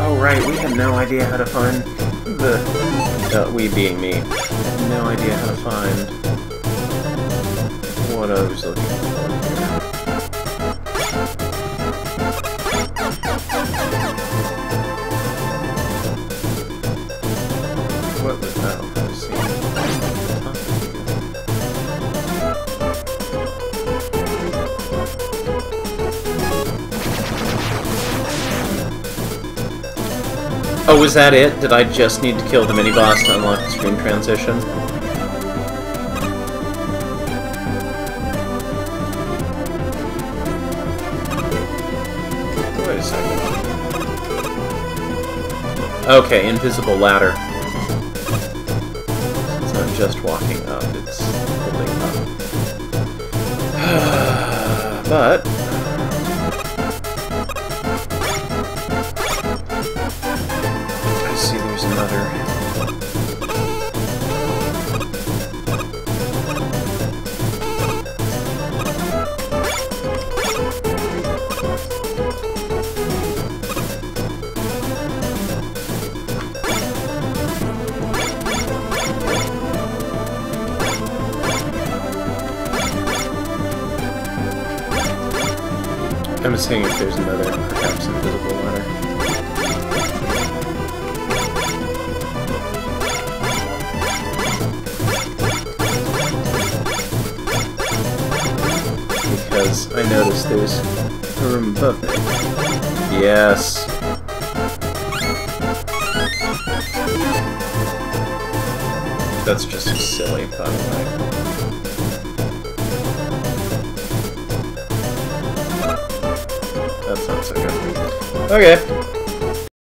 Oh, right, we had no idea how to find the... Uh, we being me. No idea how to find what I was looking for. What was that? Let's see. Oh, was that it? Did I just need to kill the mini-boss to unlock the screen transition? Wait a second. Okay, invisible ladder. It's not just walking up, it's holding up. but... I'm seeing if there's another, perhaps invisible ladder. Because I noticed there's a room above it. Yes. That's just silly, by the way. That's not so good. Okay.